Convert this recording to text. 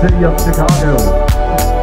city of Chicago.